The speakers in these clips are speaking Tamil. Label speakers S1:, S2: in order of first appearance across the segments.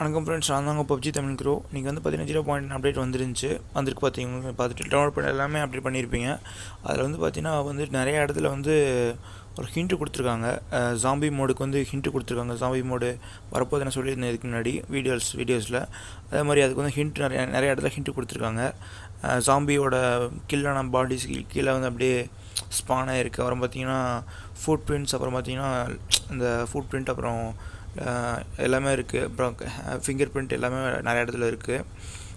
S1: வணக்கம் ஃப்ரெண்ட்ஸ் நான் தாங்க பப்ஜி தமிழ் க்ரோ நீங்கள் வந்து பார்த்தீங்கன்னா ஜீரோ பாயிண்ட் அப்டேட் வந்துருந்துச்சு. வந்திருக்கு பார்த்தீங்கன்னா பார்த்துட்டு டவுன்லோட் பண்ண எல்லாமே அப்டேட் பண்ணியிருப்பீங்க அதில் வந்து பார்த்தீங்கன்னா வந்து நிறைய இடத்துல வந்து ஒரு ஹிண்ட்டு கொடுத்துருக்காங்க. ஜாம்பி மோடுக்கு வந்து ஹிண்ட்டு கொடுத்துருக்காங்க. ஜாம்பி மோடு வரப்போது நான் சொல்லியிருந்தேன் இதுக்கு முன்னாடி வீடியோஸ் வீடியோஸில் அதே மாதிரி அதுக்கு வந்து ஹிண்ட் நிறைய நிறைய இடத்துல ஹிண்ட்டு கொடுத்துருக்காங்க. ஜாம்பியோட கில்லான பாடிஸ் கீழே வந்து அப்படியே ஸ்பானாக இருக்குது அப்புறம் பார்த்தீங்கன்னா ஃபுட் பிரிண்ட்ஸ் அப்புறம் பார்த்தீங்கன்னா இந்த ஃபுட் பிரிண்ட் அப்புறம் எல்லாமே இருக்குது அப்புறம் ஃபிங்கர் பிரிண்ட் எல்லாமே நிறைய இடத்துல இருக்குது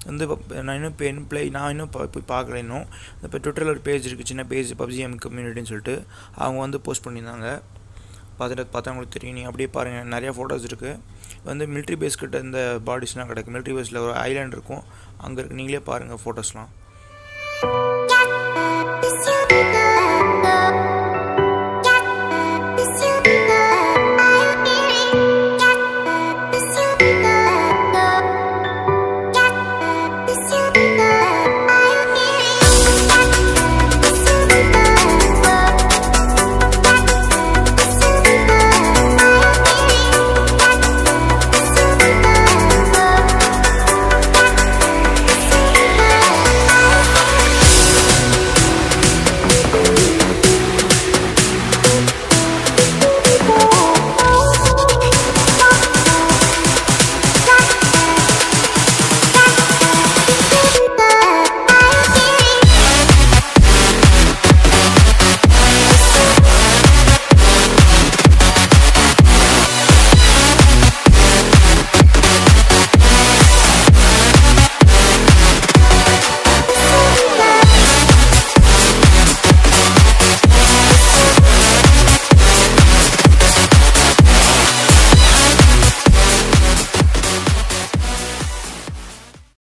S1: வந்து நான் இன்னும் இப்போ என் ப்ளே நான் இன்னும் போய் பார்க்கல இன்னும். இப்போ ட்விட்டரில் ஒரு பேஜ் இருக்குது சின்ன பேஜ் பப்ஜி எம் கம்யூனிட்டின்னு சொல்லிட்டு. அவங்க வந்து போஸ்ட் பண்ணியிருந்தாங்க. பார்த்துட்டு பார்த்தா உங்களுக்கு தெரியும். நீங்கள் அப்படியே பாருங்கள் நிறையா ஃபோட்டோஸ் இருக்குது வந்து மிலிட்ரி பேஸ் கிட்ட இந்த பாடிஸ்லாம் கிடைக்கும் மிலிட்ரி பேஸில் ஒரு ஐலாண்ட் இருக்கும். அங்கே இருக்குது நீங்களே பாருங்கள் ஃபோட்டோஸ்லாம்